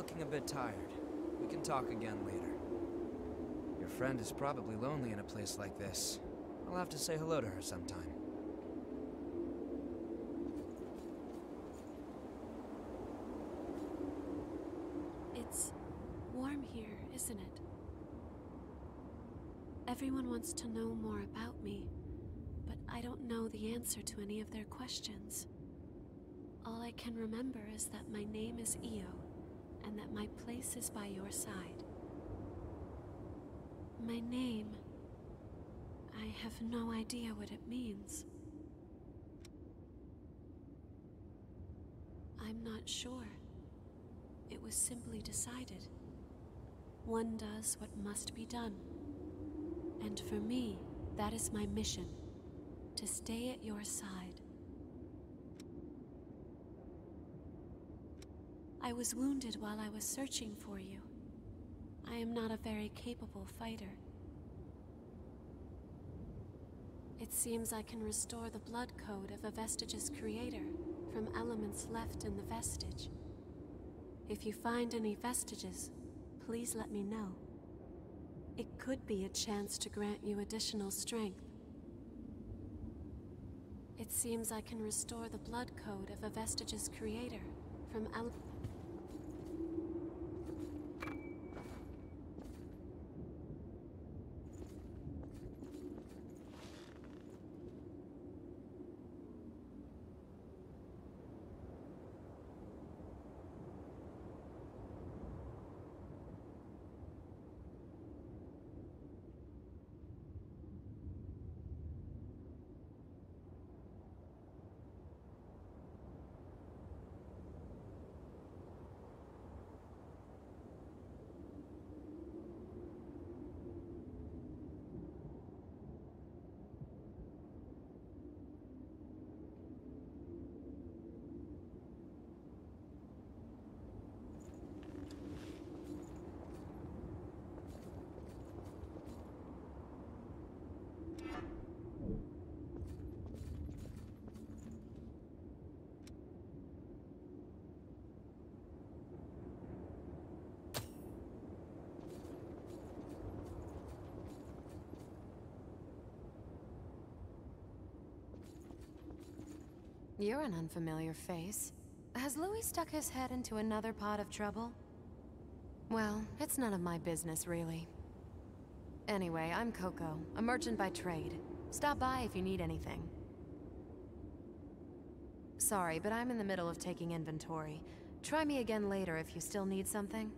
looking a bit tired. We can talk again later. Your friend is probably lonely in a place like this. I'll have to say hello to her sometime. It's warm here, isn't it? Everyone wants to know more about me, but I don't know the answer to any of their questions. All I can remember is that my name is Io, and that my place is by your side. My name. I have no idea what it means. I'm not sure. It was simply decided. One does what must be done. And for me, that is my mission to stay at your side. I was wounded while I was searching for you. I am not a very capable fighter. It seems I can restore the blood code of a vestige's creator from elements left in the vestige. If you find any vestiges, please let me know. It could be a chance to grant you additional strength. It seems I can restore the blood code of a vestige's creator from ele- You're an unfamiliar face. Has Louis stuck his head into another pot of trouble? Well, it's none of my business, really. Anyway, I'm Coco, a merchant by trade. Stop by if you need anything. Sorry, but I'm in the middle of taking inventory. Try me again later if you still need something.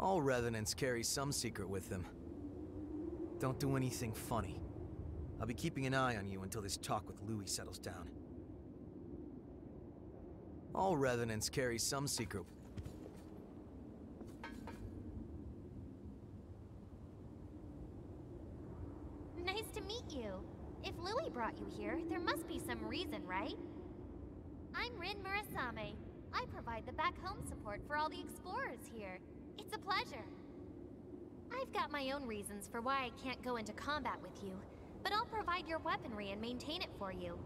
All Revenants carry some secret with them. Don't do anything funny. I'll be keeping an eye on you until this talk with Louis settles down. All Revenants carry some secret. Nice to meet you. If Louis brought you here, there must be some reason, right? I'm Rin Murasame. I provide the back home support for all the explorers here. Pleasure. I've got my own reasons for why I can't go into combat with you, but I'll provide your weaponry and maintain it for you.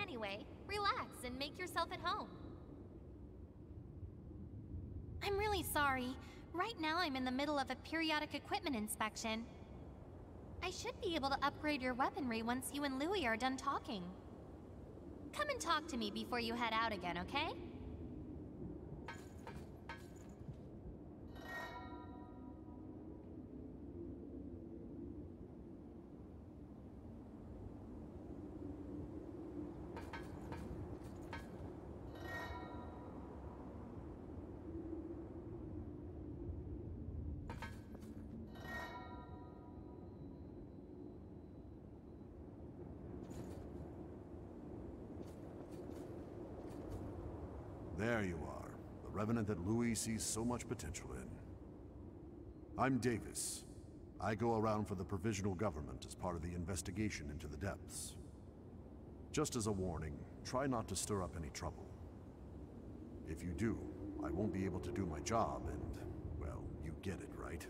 Anyway, relax and make yourself at home. I'm really sorry. Right now I'm in the middle of a periodic equipment inspection. I should be able to upgrade your weaponry once you and Louis are done talking. Come and talk to me before you head out again, okay? There you are, the Revenant that Louis sees so much potential in. I'm Davis. I go around for the Provisional Government as part of the investigation into the depths. Just as a warning, try not to stir up any trouble. If you do, I won't be able to do my job and, well, you get it, right?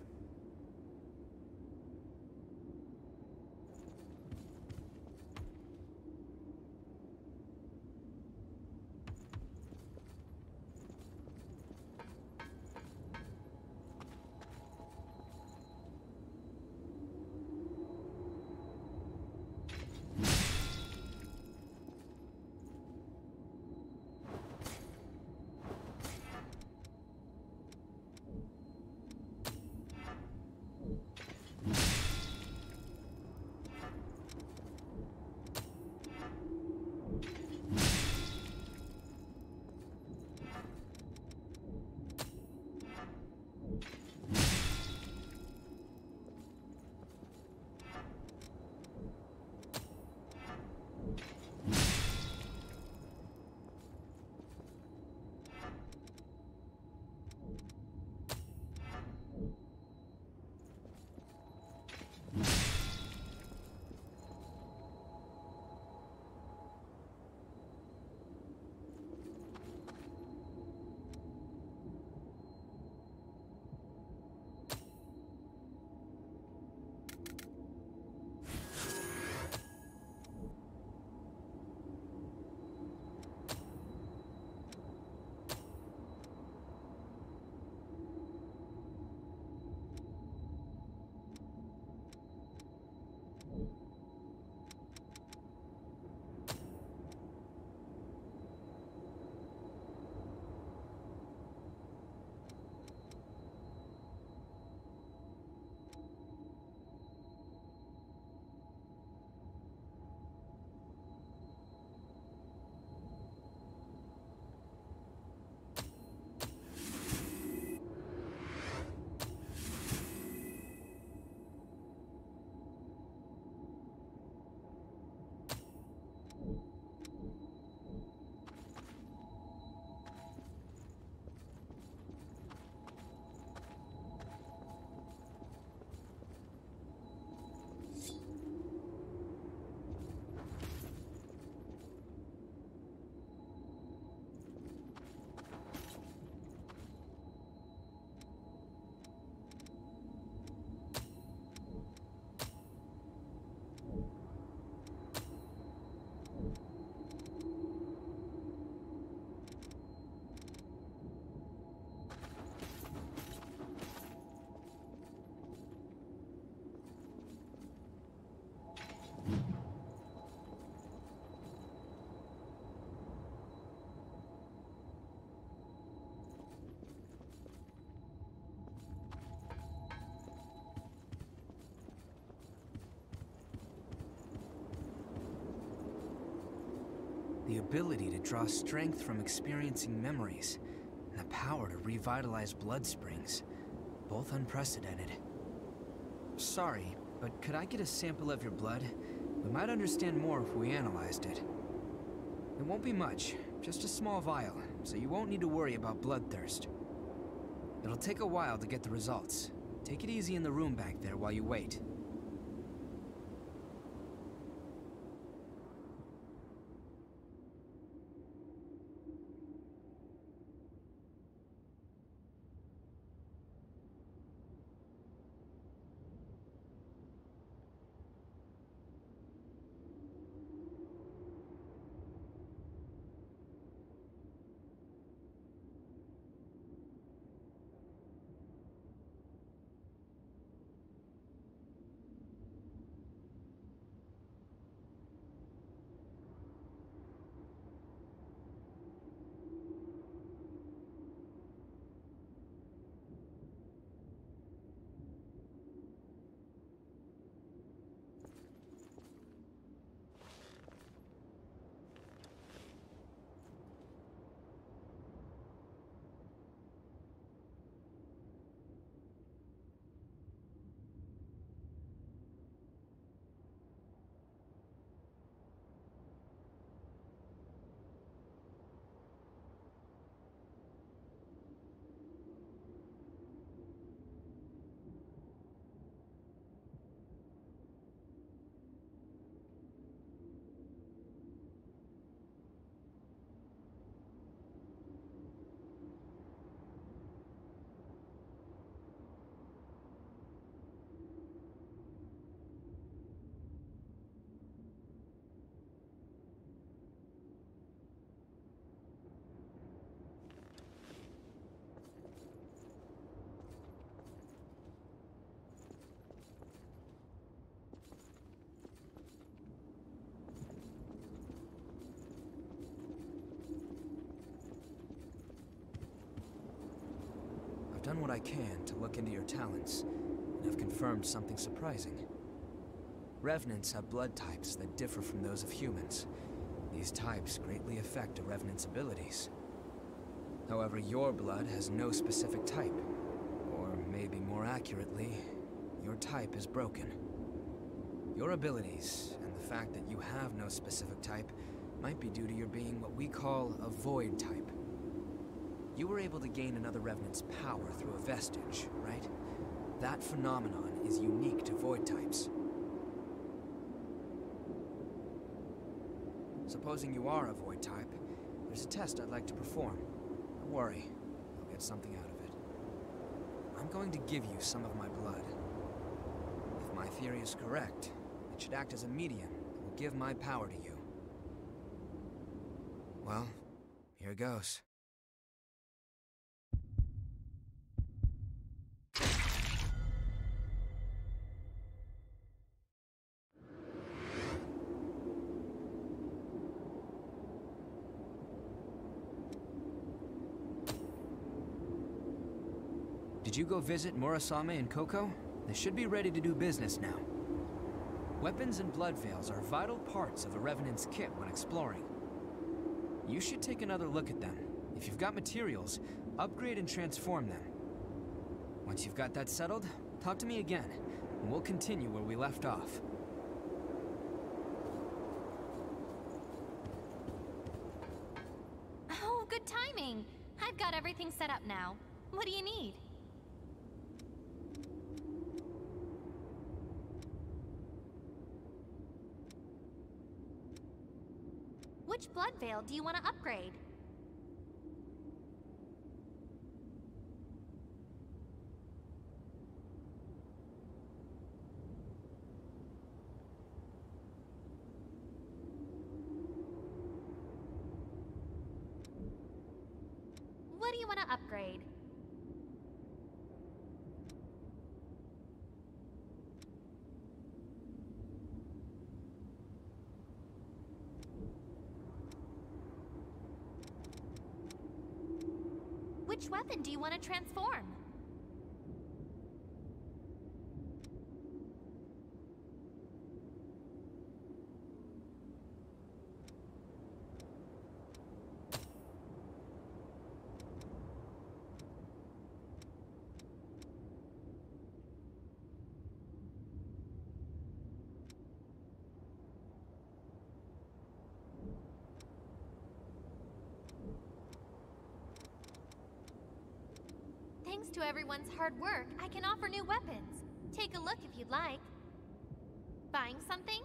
The ability to draw strength from experiencing memories, and the power to revitalize blood springs. both unprecedented. Sorry, but could I get a sample of your blood? We might understand more if we analyzed it. It won't be much, just a small vial, so you won't need to worry about bloodthirst. It'll take a while to get the results. Take it easy in the room back there while you wait. Done what I can to look into your talents, and have confirmed something surprising. Revenants have blood types that differ from those of humans. These types greatly affect a Revenant's abilities. However, your blood has no specific type. Or maybe more accurately, your type is broken. Your abilities, and the fact that you have no specific type, might be due to your being what we call a void type. You were able to gain another Revenant's power through a vestige, right? That phenomenon is unique to void types. Supposing you are a void type, there's a test I'd like to perform. Don't worry, I'll get something out of it. I'm going to give you some of my blood. If my theory is correct, it should act as a medium that will give my power to you. Well, here goes. Did you go visit Murasame and Coco? They should be ready to do business now. Weapons and blood veils are vital parts of a Revenant's kit when exploring. You should take another look at them. If you've got materials, upgrade and transform them. Once you've got that settled, talk to me again, and we'll continue where we left off. Oh, good timing. I've got everything set up now. What do you need? Which blood veil do you want to upgrade? What do you want to upgrade? Weapon do you want to transform? Thanks to everyone's hard work, I can offer new weapons. Take a look if you'd like. Buying something?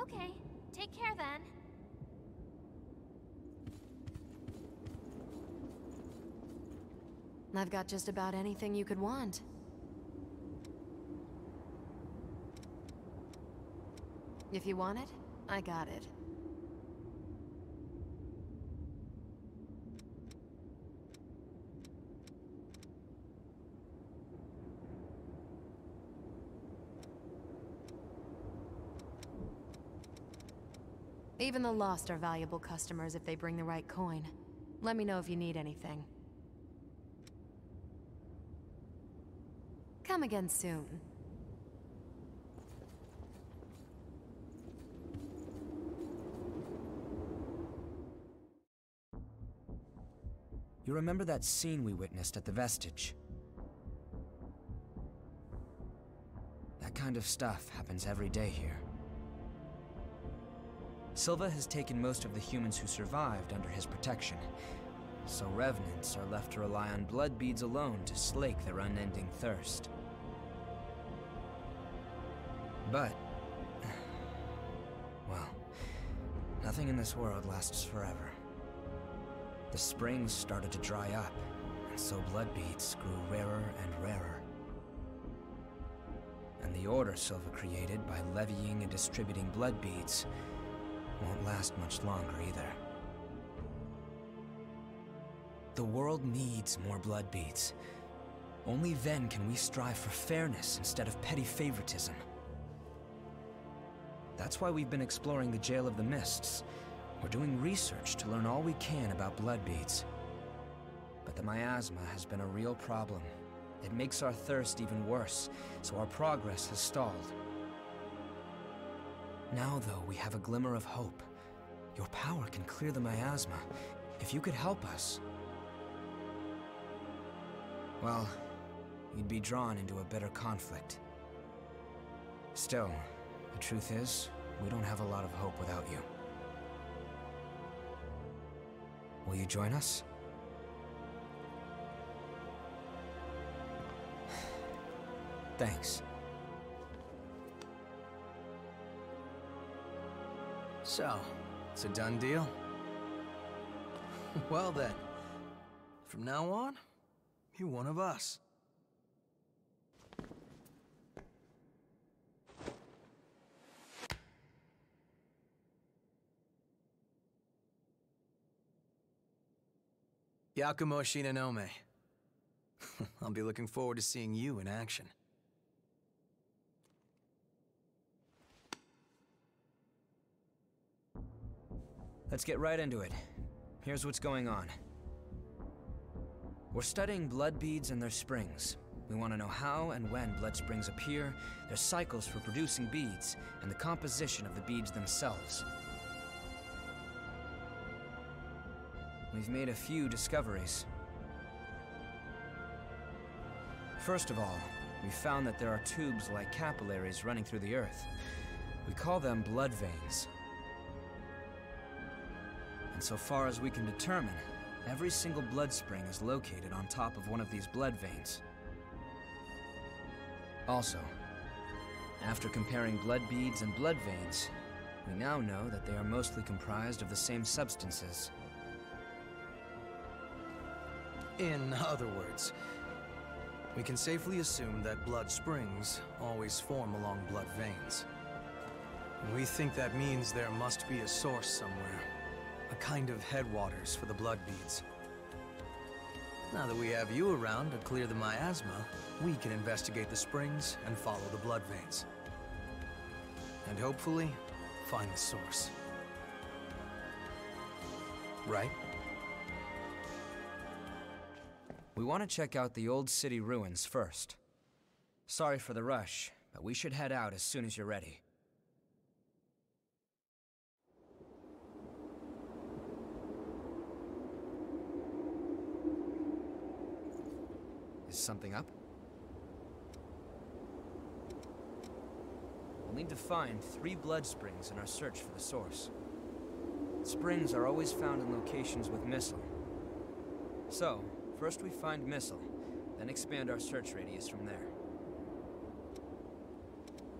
Okay, take care then. I've got just about anything you could want. If you want it, I got it. Even the Lost are valuable customers if they bring the right coin. Let me know if you need anything. Come again soon. You remember that scene we witnessed at the Vestige? That kind of stuff happens every day here. Silva has taken most of the humans who survived under his protection, so revenants are left to rely on blood beads alone to slake their unending thirst. But, well, nothing in this world lasts forever. The springs started to dry up, and so blood beads grew rarer and rarer. And the order Silva created by levying and distributing blood beads won't last much longer either. The world needs more blood beads. Only then can we strive for fairness instead of petty favoritism. That's why we've been exploring the Jail of the Mists. We're doing research to learn all we can about blood beads. But the miasma has been a real problem. It makes our thirst even worse, so our progress has stalled. Now, though, we have a glimmer of hope. Your power can clear the miasma. If you could help us... Well, you'd be drawn into a bitter conflict. Still, the truth is, we don't have a lot of hope without you. Will you join us? Thanks. So, it's a done deal? well then, from now on, you're one of us. Yakumo Shinonome. I'll be looking forward to seeing you in action. Let's get right into it. Here's what's going on. We're studying blood beads and their springs. We want to know how and when blood springs appear, their cycles for producing beads, and the composition of the beads themselves. We've made a few discoveries. First of all, we found that there are tubes like capillaries running through the earth. We call them blood veins. And so far as we can determine, every single blood spring is located on top of one of these blood veins. Also, after comparing blood beads and blood veins, we now know that they are mostly comprised of the same substances. In other words, we can safely assume that blood springs always form along blood veins. We think that means there must be a source somewhere, kind of headwaters for the blood beads. Now that we have you around to clear the miasma, we can investigate the springs and follow the blood veins. And hopefully, find the source. Right? We want to check out the old city ruins first. Sorry for the rush, but we should head out as soon as you're ready. Is something up? We'll need to find three blood springs in our search for the source. Springs are always found in locations with mistle. So, first we find mistle, then expand our search radius from there.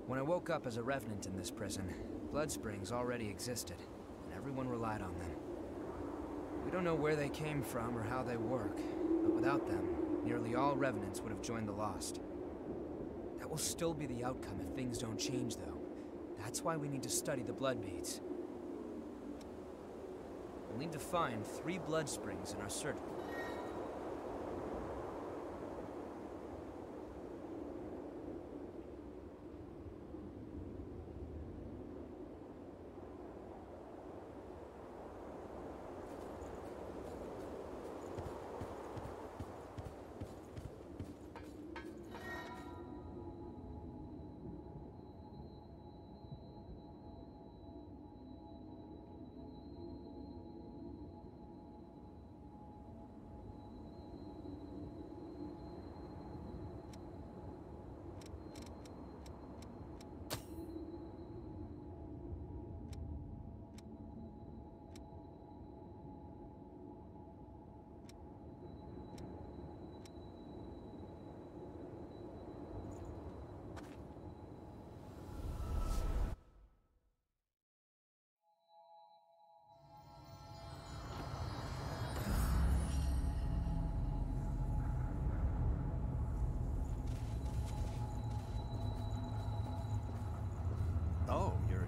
When I woke up as a revenant in this prison, blood springs already existed, and everyone relied on them. We don't know where they came from or how they work, but without them, nearly all revenants would have joined the Lost. That will still be the outcome if things don't change, though. That's why we need to study the blood beads. We'll need to find three blood springs in our search.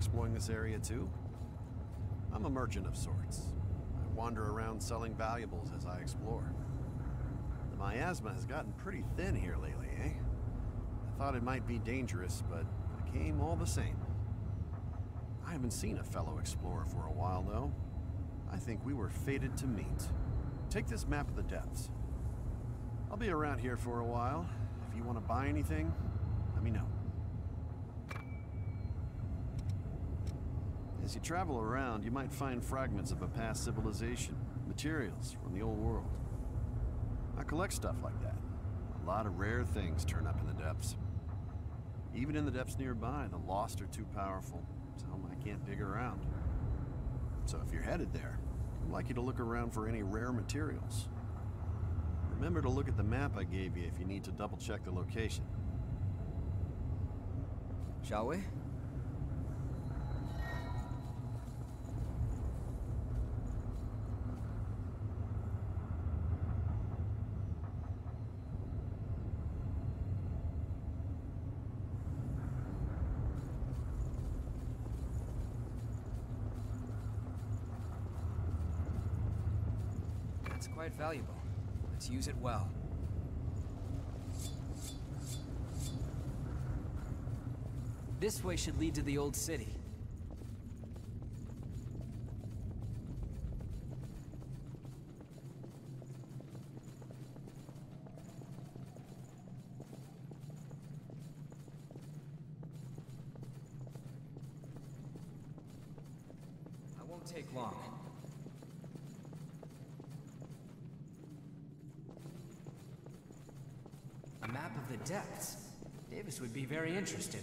Exploring this area too? I'm a merchant of sorts. I wander around selling valuables as I explore. The miasma has gotten pretty thin here lately, eh? I thought it might be dangerous, but I came all the same. I haven't seen a fellow explorer for a while, though. I think we were fated to meet. Take this map of the depths. I'll be around here for a while. If you want to buy anything, let me know. As you travel around, you might find fragments of a past civilization, materials from the old world. I collect stuff like that. A lot of rare things turn up in the depths. Even in the depths nearby, the lost are too powerful, so I can't dig around. So if you're headed there, I'd like you to look around for any rare materials. Remember to look at the map I gave you if you need to double check the location. Shall we? That's quite valuable. Let's use it well. This way should lead to the old city. won't take long. A map of the depths. Davis would be very interested.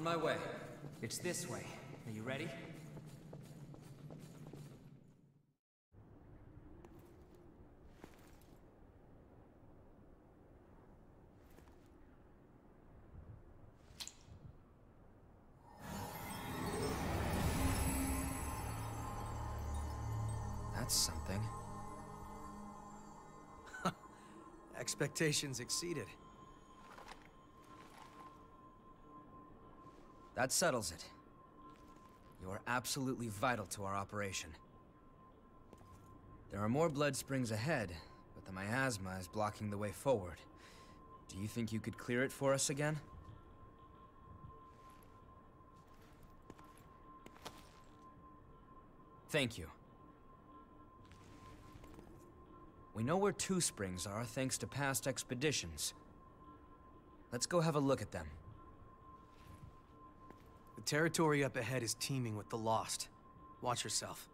On my way. It's this way. Are you ready? That's something. Expectations exceeded. That settles it. You're absolutely vital to our operation. There are more blood springs ahead, but the miasma is blocking the way forward. Do you think you could clear it for us again? Thank you. We know where two springs are thanks to past expeditions. Let's go have a look at them. The territory up ahead is teeming with the Lost. Watch yourself.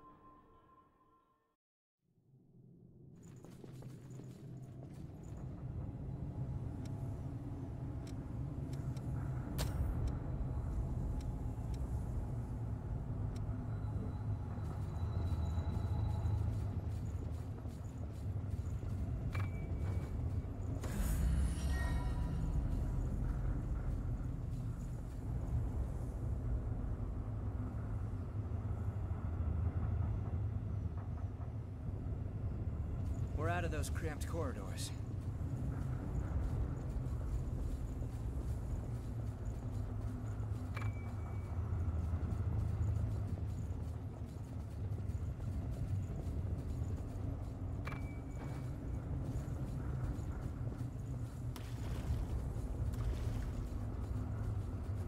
Out of those cramped corridors.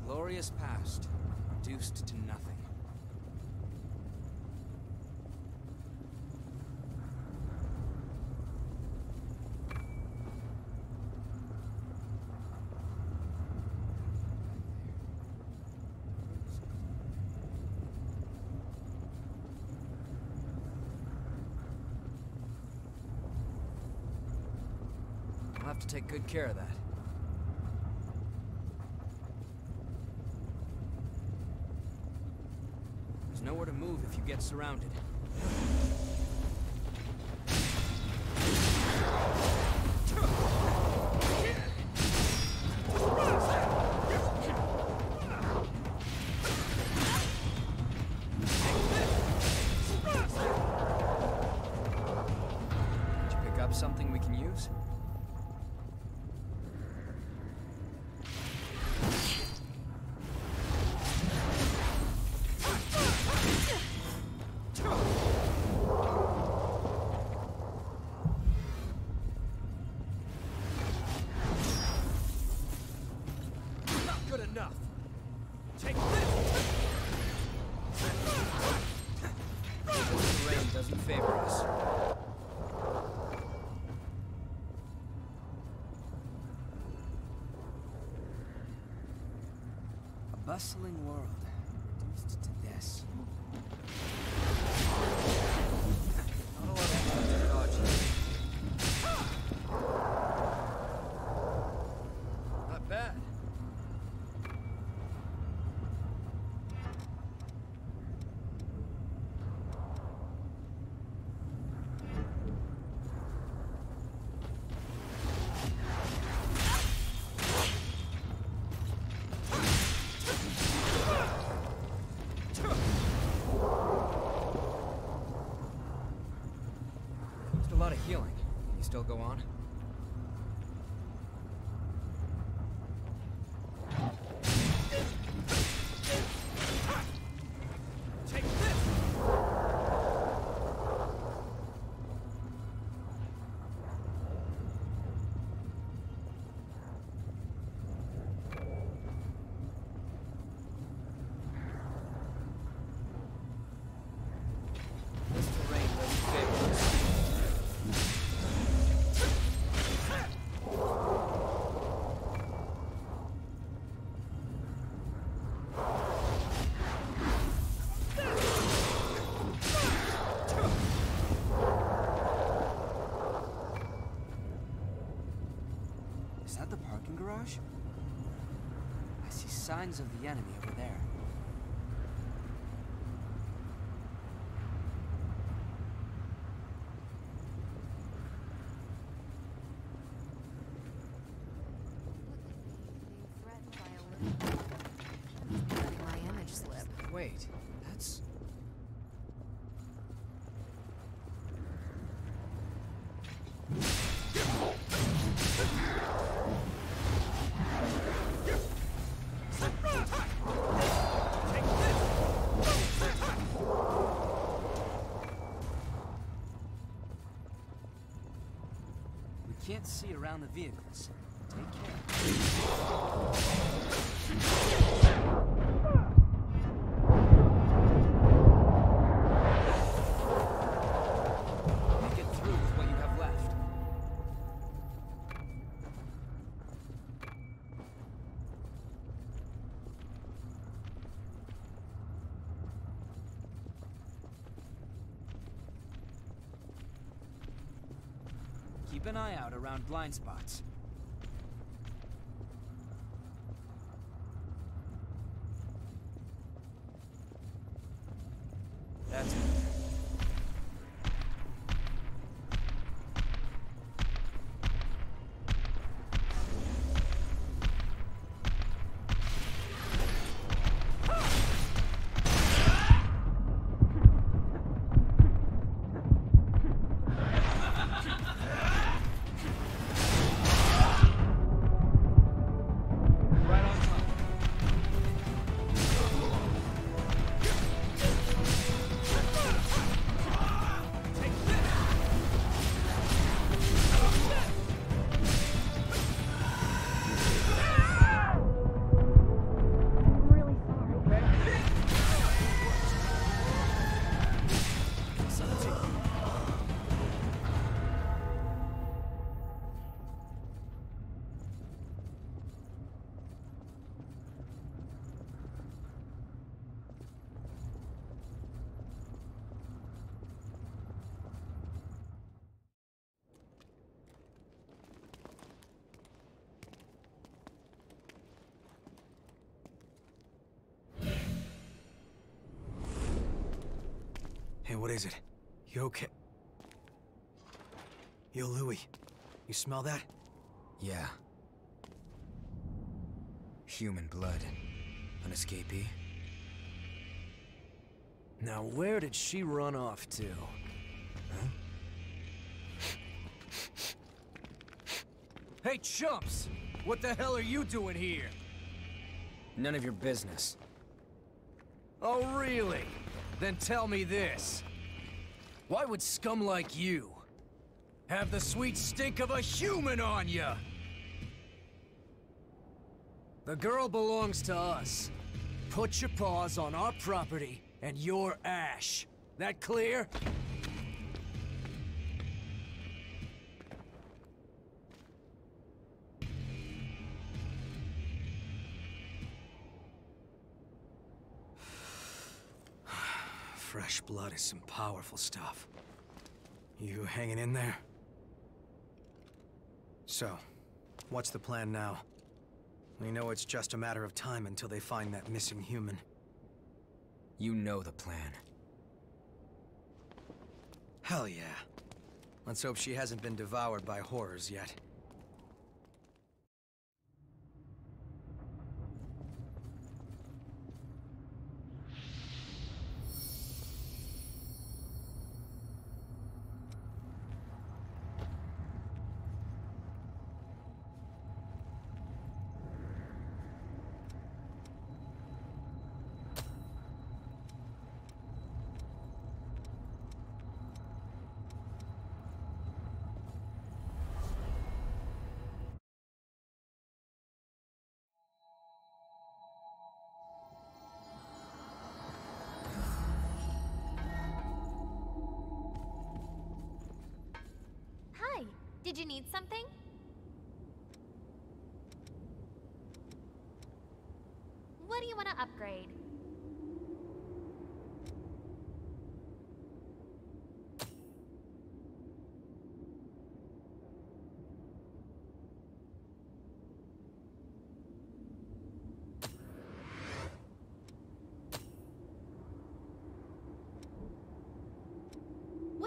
Glorious past, reduced to nothing. I'll have to take good care of that. There's nowhere to move if you get surrounded. Something we can use? Bustling world reduced to this. Not a lot of time to dodge here. Not bad. Just a lot of healing. Can you still go on? Take this! that the parking garage? I see signs of the enemy over there. My image slip. Wait, that's... We can't see around the vehicles. Take care. Keep an eye out around blind spots. What is it? You okay? Yo, Louis. You smell that? Yeah. Human blood. An escapee? Now, where did she run off to? Huh? Hey, chumps! What the hell are you doing here? None of your business. Oh, really? Then tell me this. Why would scum like you have the sweet stink of a human on you? The girl belongs to us. Put your paws on our property and your ash. That clear? Blood is some powerful stuff. You hanging in there? So, what's the plan now? We know it's just a matter of time until they find that missing human. You know the plan. Hell yeah. Let's hope she hasn't been devoured by horrors yet.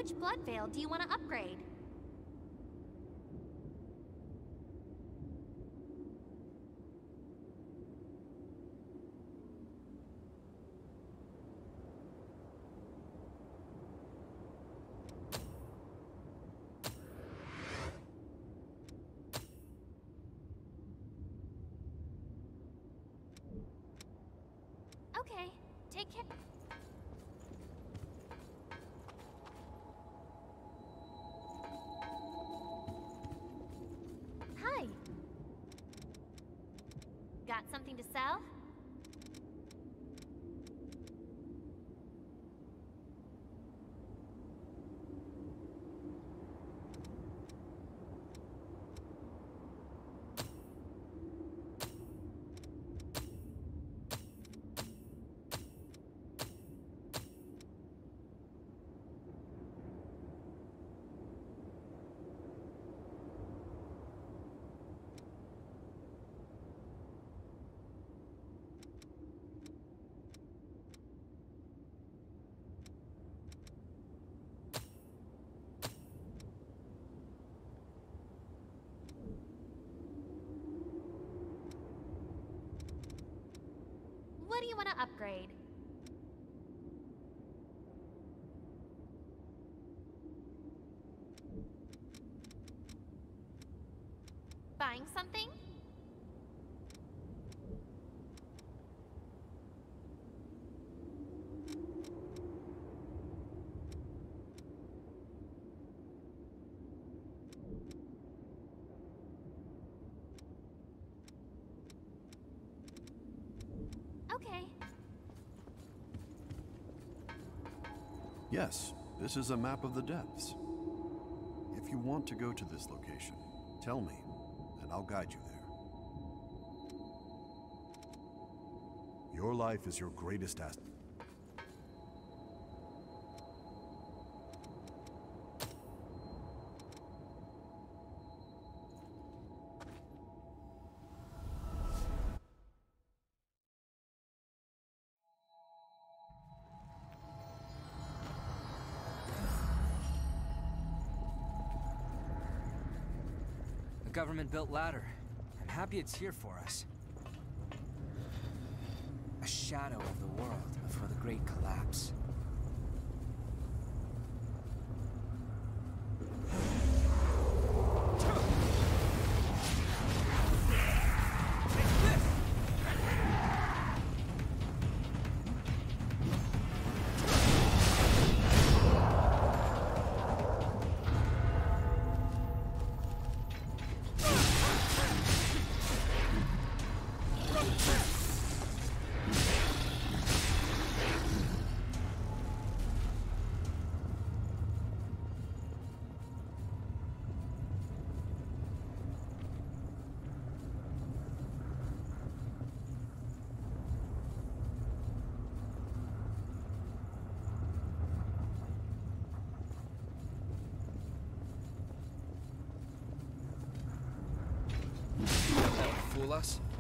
Which blood veil do you want to upgrade? Okay, take care. Hi. Got something to sell? What do you want to upgrade? Buying something? Okay. Yes, this is a map of the depths. If you want to go to this location, tell me, and I'll guide you there. Your life is your greatest asset. Government-built ladder. I'm happy it's here for us. A shadow of the world before the great collapse. That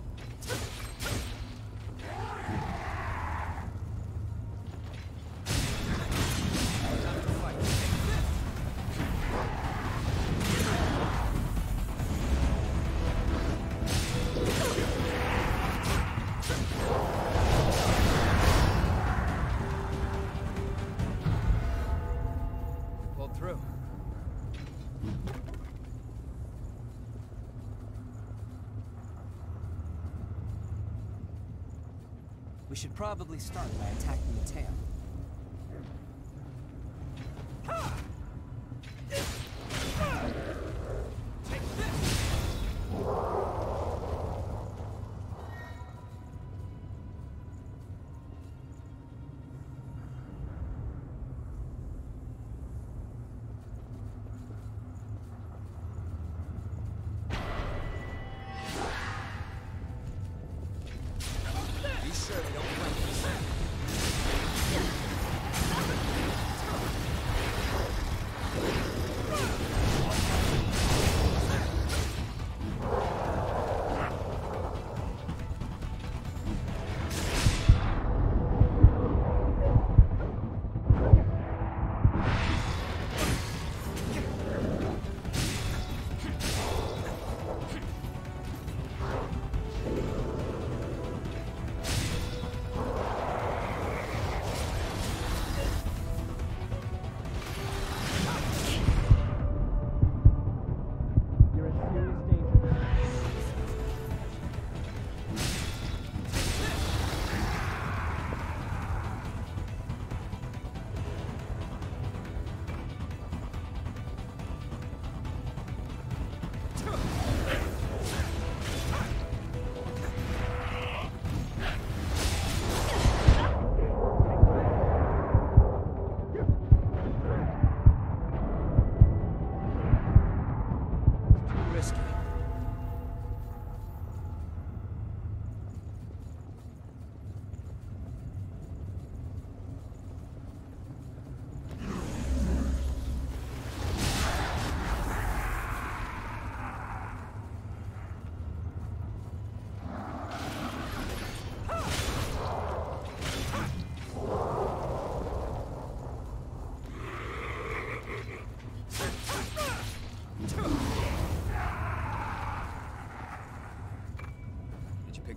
should probably start by attacking the tail.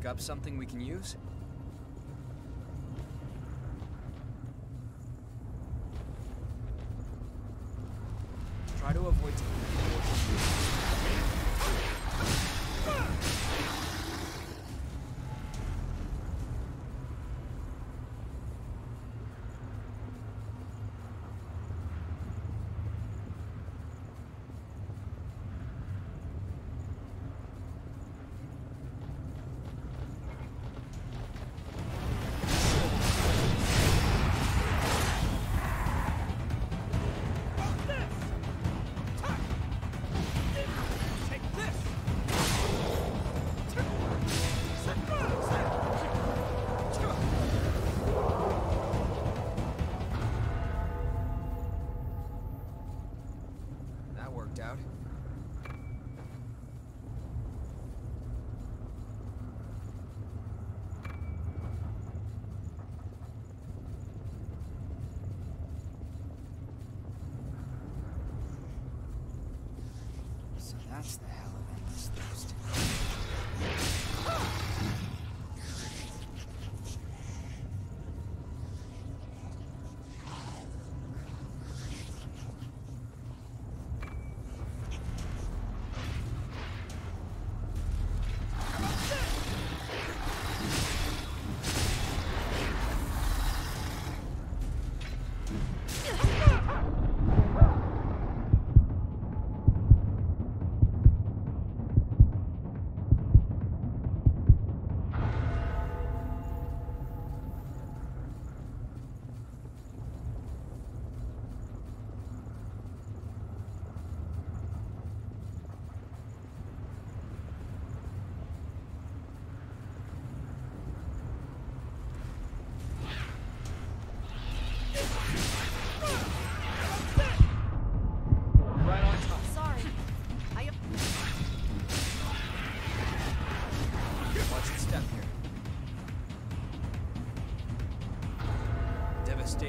Up something we can use?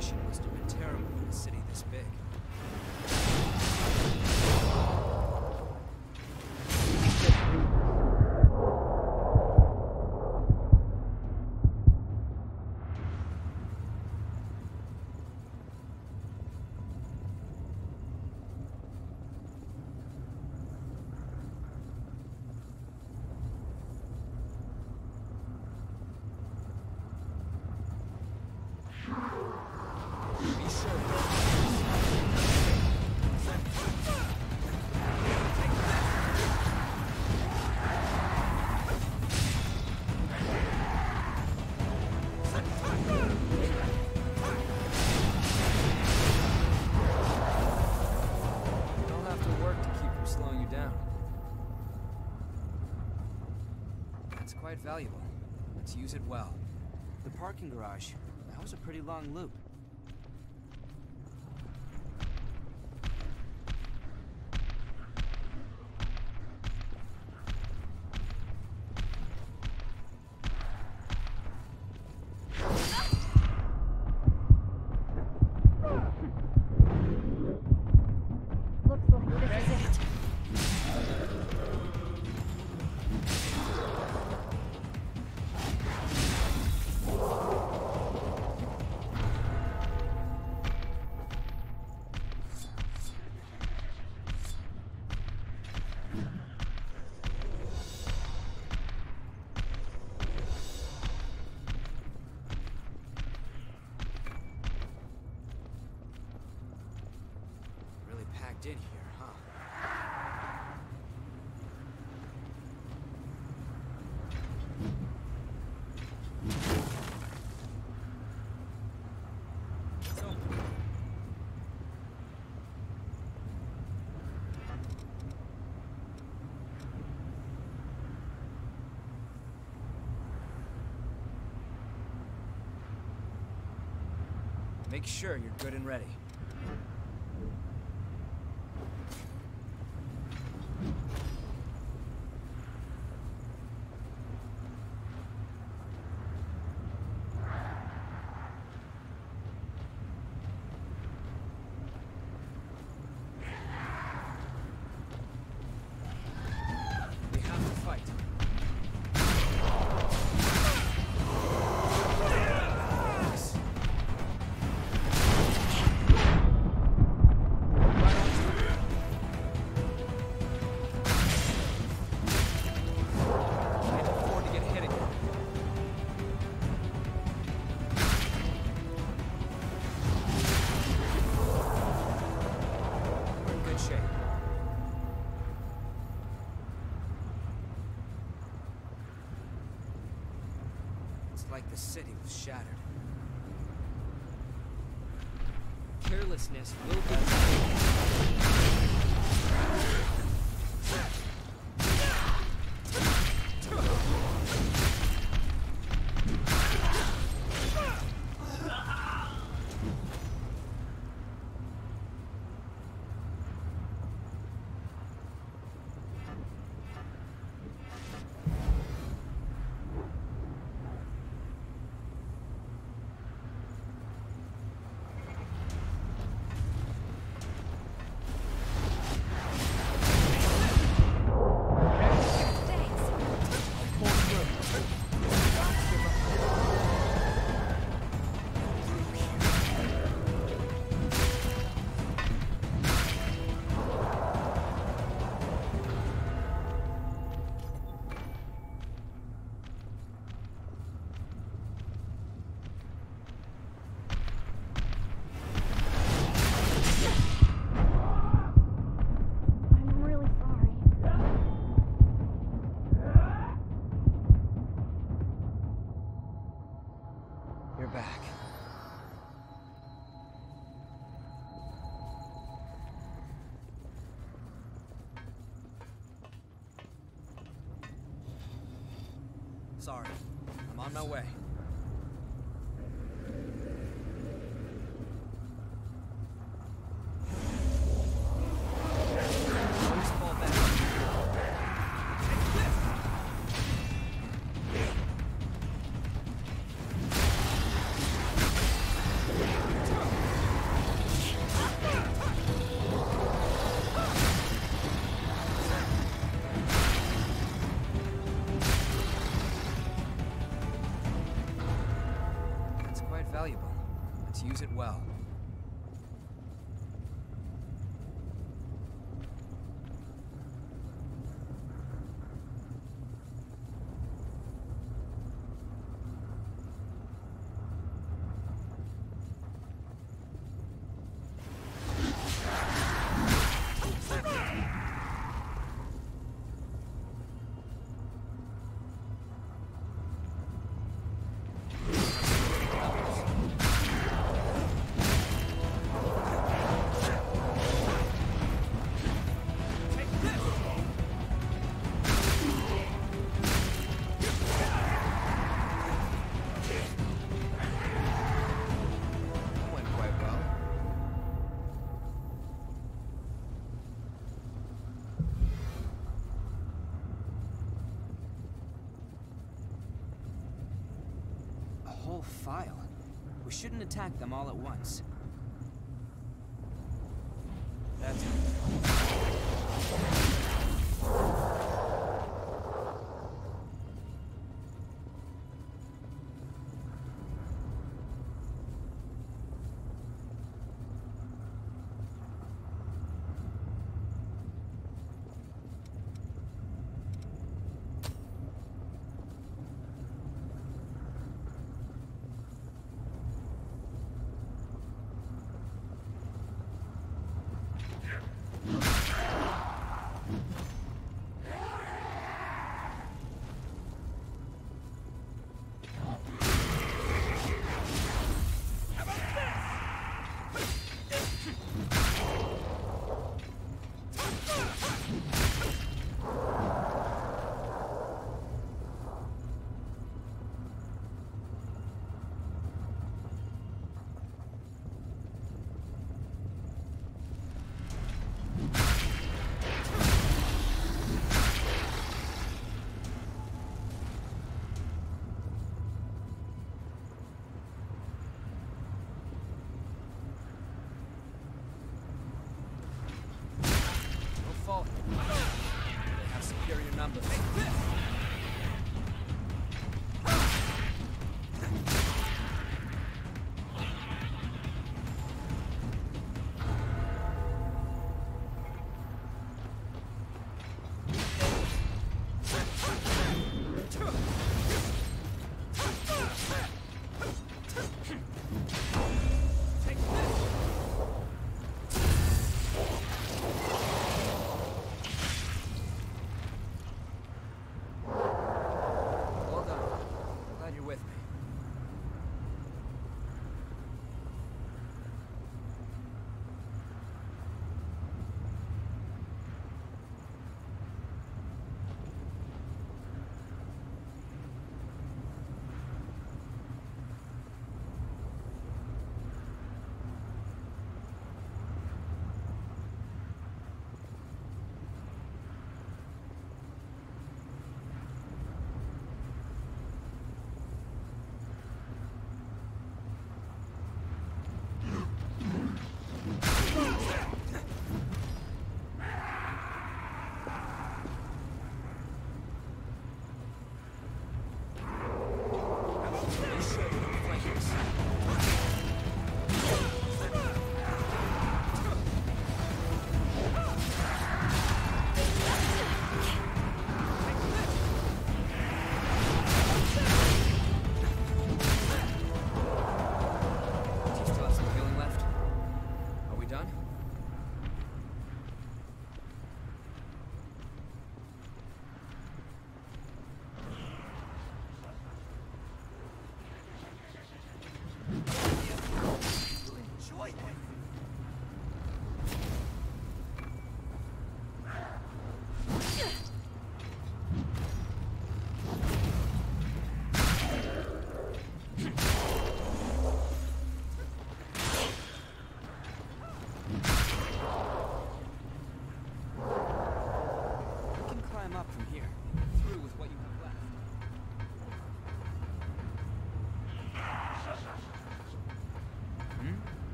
Must have been terrible in a city this big. Quite valuable. Let's use it well. The parking garage. That was a pretty long loop. Packed in here, huh? Make sure you're good and ready. Shattered. Carelessness will be... Sorry. I'm on my way. Whole file. We shouldn't attack them all at once.